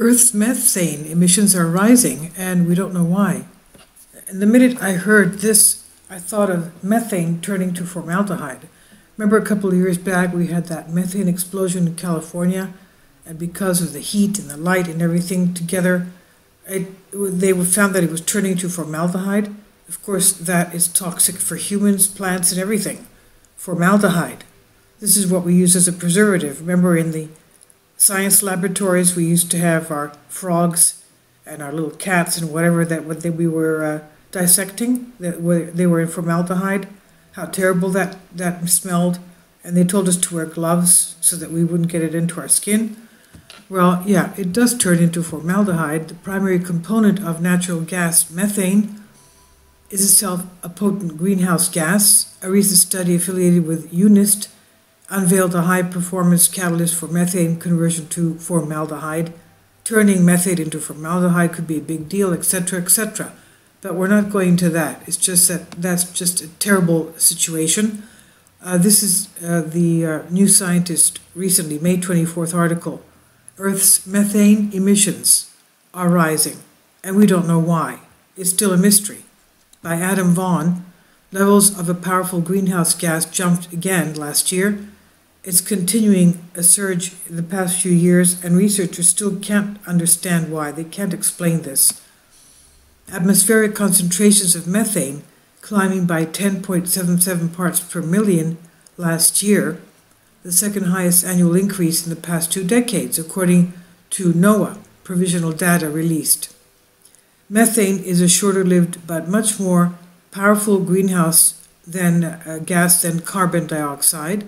Earth's methane emissions are rising, and we don't know why. And the minute I heard this, I thought of methane turning to formaldehyde. Remember a couple of years back, we had that methane explosion in California, and because of the heat and the light and everything together, it, they found that it was turning to formaldehyde. Of course, that is toxic for humans, plants, and everything. Formaldehyde. This is what we use as a preservative. Remember, in the science laboratories, we used to have our frogs and our little cats and whatever that we were uh, dissecting. That they were in formaldehyde how terrible that, that smelled, and they told us to wear gloves so that we wouldn't get it into our skin. Well, yeah, it does turn into formaldehyde. The primary component of natural gas, methane, is itself a potent greenhouse gas. A recent study affiliated with UNIST unveiled a high performance catalyst for methane conversion to formaldehyde. Turning methane into formaldehyde could be a big deal, etc., etc. But we're not going to that. It's just that that's just a terrible situation. Uh, this is uh, the uh, New Scientist recently, May 24th article. Earth's methane emissions are rising, and we don't know why. It's still a mystery. By Adam Vaughan, levels of a powerful greenhouse gas jumped again last year. It's continuing a surge in the past few years, and researchers still can't understand why. They can't explain this atmospheric concentrations of methane climbing by 10.77 parts per million last year, the second highest annual increase in the past two decades, according to NOAA provisional data released. Methane is a shorter lived but much more powerful greenhouse than uh, gas than carbon dioxide.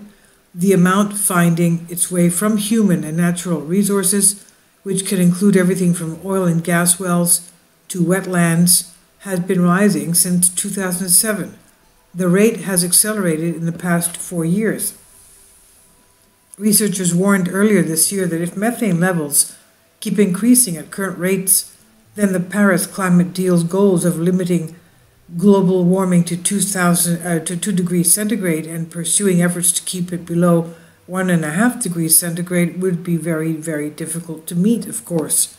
The amount finding its way from human and natural resources, which can include everything from oil and gas wells to wetlands has been rising since 2007. The rate has accelerated in the past four years. Researchers warned earlier this year that if methane levels keep increasing at current rates, then the Paris Climate Deal's goals of limiting global warming to 2000, uh, to 2 degrees centigrade and pursuing efforts to keep it below 1.5 degrees centigrade would be very, very difficult to meet, of course.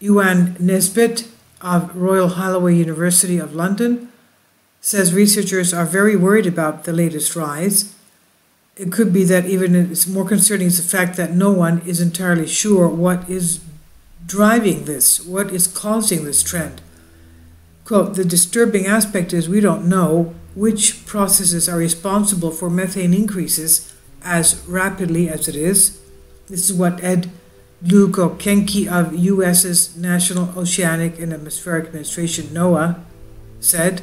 Euan Nisbet of Royal Holloway University of London says researchers are very worried about the latest rise. It could be that even it's more concerning is the fact that no one is entirely sure what is driving this, what is causing this trend. Quote, the disturbing aspect is we don't know which processes are responsible for methane increases as rapidly as it is. This is what Ed Dlugokencky of U.S.'s National Oceanic and Atmospheric Administration, NOAA, said.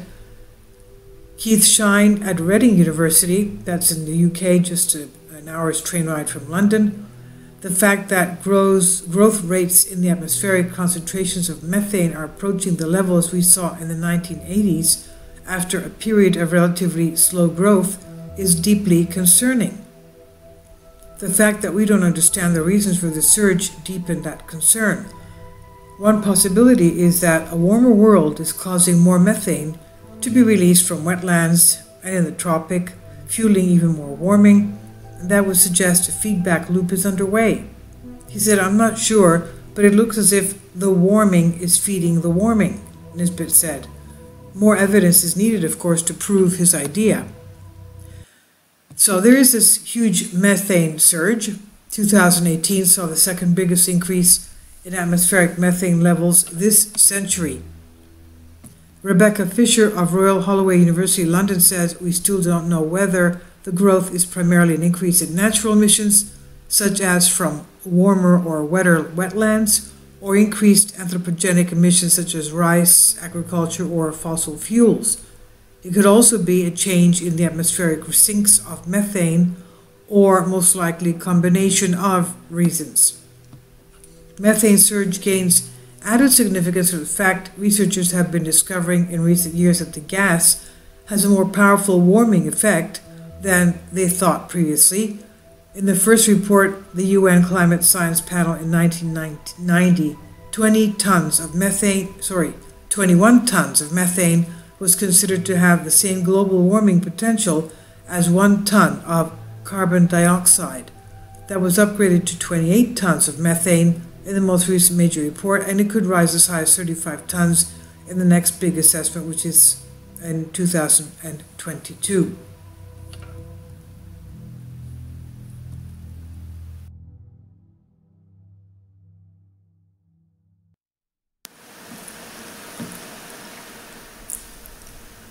Keith Shine at Reading University, that's in the UK, just a, an hour's train ride from London, the fact that grows, growth rates in the atmospheric concentrations of methane are approaching the levels we saw in the 1980s after a period of relatively slow growth is deeply concerning. The fact that we don't understand the reasons for the surge deepened that concern. One possibility is that a warmer world is causing more methane to be released from wetlands and in the tropic, fueling even more warming, that would suggest a feedback loop is underway. He said, I'm not sure, but it looks as if the warming is feeding the warming, Nisbet said. More evidence is needed, of course, to prove his idea. So there is this huge methane surge. 2018 saw the second biggest increase in atmospheric methane levels this century. Rebecca Fisher of Royal Holloway University London says we still don't know whether the growth is primarily an increase in natural emissions, such as from warmer or wetter wetlands, or increased anthropogenic emissions such as rice, agriculture, or fossil fuels. It could also be a change in the atmospheric sinks of methane, or most likely combination of reasons. Methane surge gains added significance to the fact researchers have been discovering in recent years that the gas has a more powerful warming effect than they thought previously. In the first report, the UN Climate Science Panel in 1990, 20 tons of methane, sorry, 21 tons of methane was considered to have the same global warming potential as one ton of carbon dioxide. That was upgraded to 28 tons of methane in the most recent major report, and it could rise as high as 35 tons in the next big assessment, which is in 2022.